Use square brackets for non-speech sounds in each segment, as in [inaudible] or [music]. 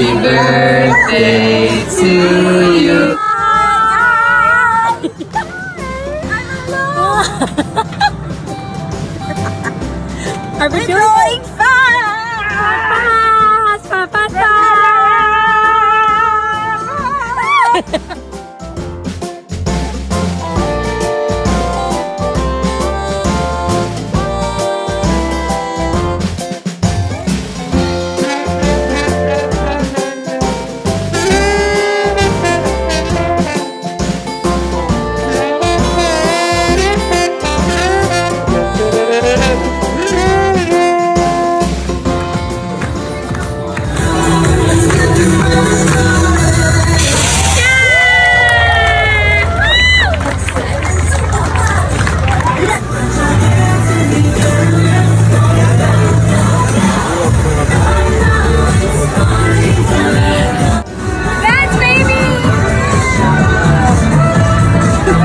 Happy birthday to you. [laughs] Are we doing Going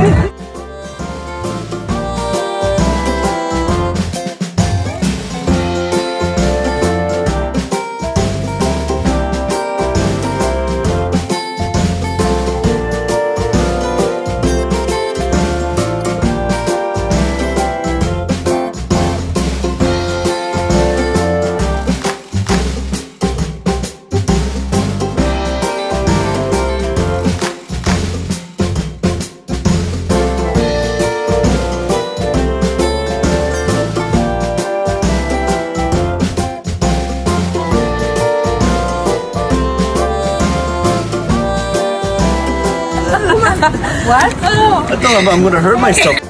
Ha ha ha! [laughs] I thought I'm, I'm gonna hurt myself.